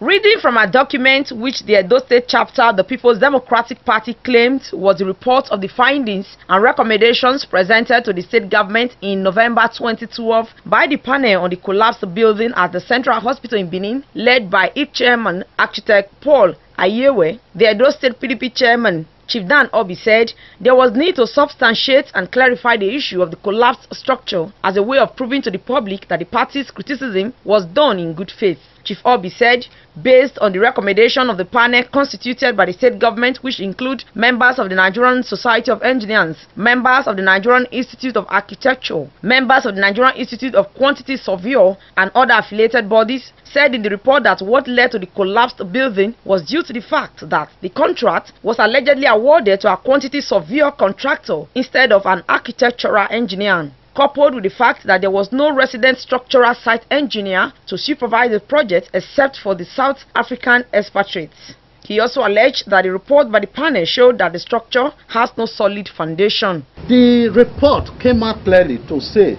Reading from a document which the Edo State chapter, the People's Democratic Party claimed was the report of the findings and recommendations presented to the state government in November 2012 by the panel on the collapsed building at the Central Hospital in Benin, led by its chairman, architect Paul Ayewe, the Edo State PDP chairman, Chief Dan Orbih said there was need to substantiate and clarify the issue of the collapsed structure as a way of proving to the public that the party's criticism was done in good faith. Chief Orbih said, based on the recommendation of the panel constituted by the state government which include members of the Nigerian Society of Engineers, members of the Nigerian Institute of Architecture, members of the Nigerian Institute of Quantity Surveyor and other affiliated bodies, said in the report that what led to the collapsed building was due to the fact that the contract was allegedly awarded to a quantity surveyor contractor instead of an architectural engineer coupled with the fact that there was no resident structural site engineer to supervise the project except for the South African expatriates. He also alleged that the report by the panel showed that the structure has no solid foundation. The report came out clearly to say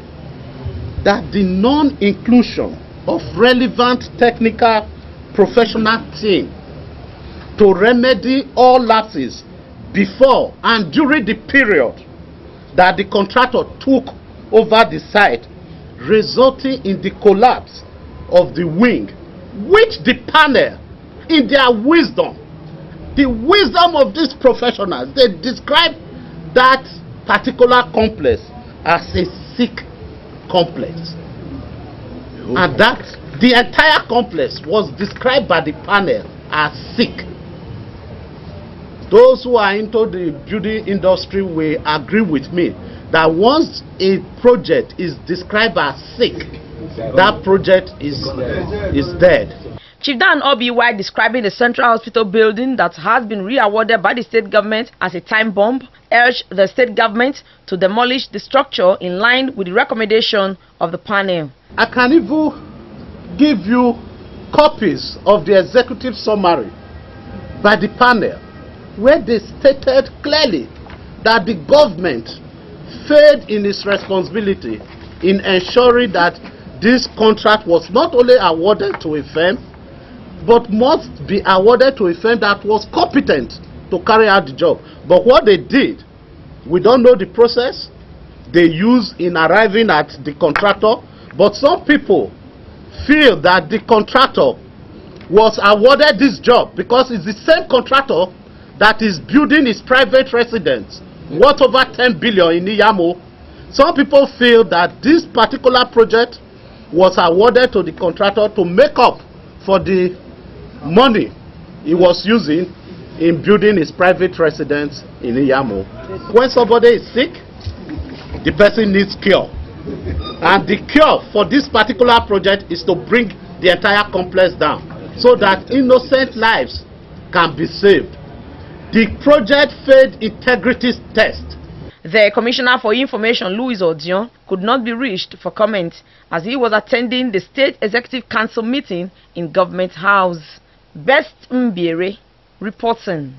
that the non-inclusion of relevant technical professional team to remedy all lapses before and during the period that the contractor took over the site resulting in the collapse of the wing which the panel in their wisdom the wisdom of these professionals they describe that particular complex as a sick complex. And that the entire complex was described by the panel as sick those who are into the building industry will agree with me that once a project is described as sick, that project is, is dead. Chief Dan Orbih, while describing the Central Hospital building that has been re-awarded by the state government as a time bomb, urged the state government to demolish the structure in line with the recommendation of the panel. I can even give you copies of the executive summary by the panel where they stated clearly that the government failed in its responsibility in ensuring that this contract was not only awarded to a firm but must be awarded to a firm that was competent to carry out the job. But what they did, we don't know the process they used in arriving at the contractor, but some people feel that the contractor was awarded this job because it's the same contractor that is building his private residence worth over 10 billion in Iyamho. Some people feel that this particular project was awarded to the contractor to make up for the money he was using in building his private residence in Iyamho. When somebody is sick, the person needs cure. And the cure for this particular project is to bring the entire complex down so that innocent lives can be saved. The project failed integrity test. The Commissioner for Information, Louis Odion, could not be reached for comment as he was attending the State Executive Council meeting in Government House. Best Mbiere reporting.